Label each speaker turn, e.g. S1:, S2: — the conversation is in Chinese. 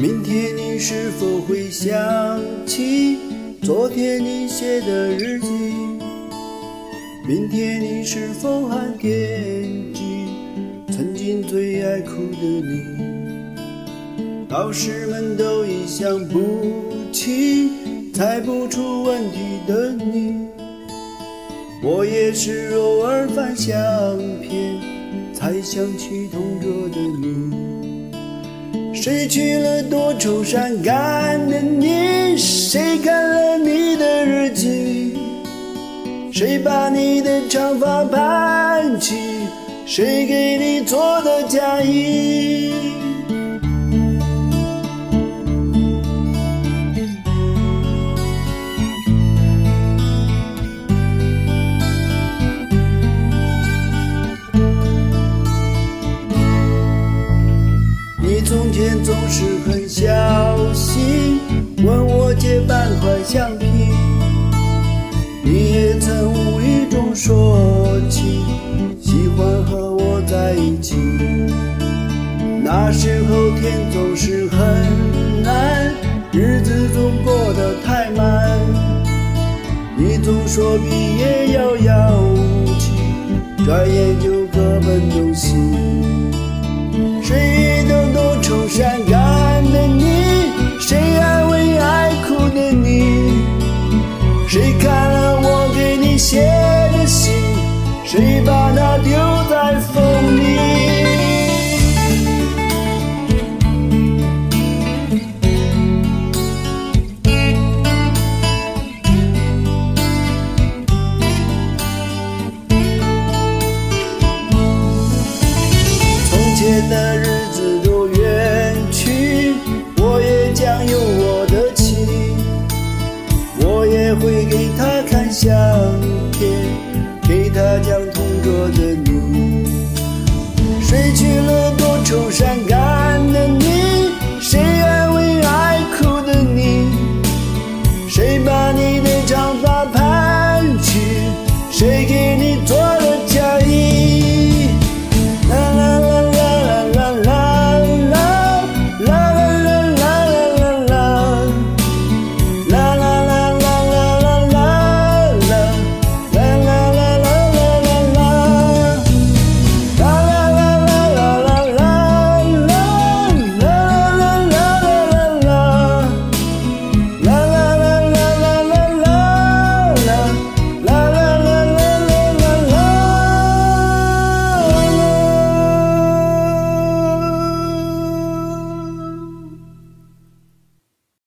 S1: 明天你是否会想起昨天你写的日记？明天你是否还惦记曾经最爱哭的你？老师们都已想不起猜不出问题的你，我也是偶尔翻相片才想起同桌的。谁娶了多愁善感的你？谁看了你的日记？谁把你的长发盘起？谁给你做的嫁衣？你从前总是很小心，问我借半块橡皮。你也曾无意中说起，喜欢和我在一起。那时候天总是很蓝，日子总过得太慢。你总说毕业遥遥无期，转眼就各奔东西。伤感的你，谁安慰爱哭的你？谁看了我给你写的信，谁把那丢在风里？从前的日谁把你的长发盘起谁给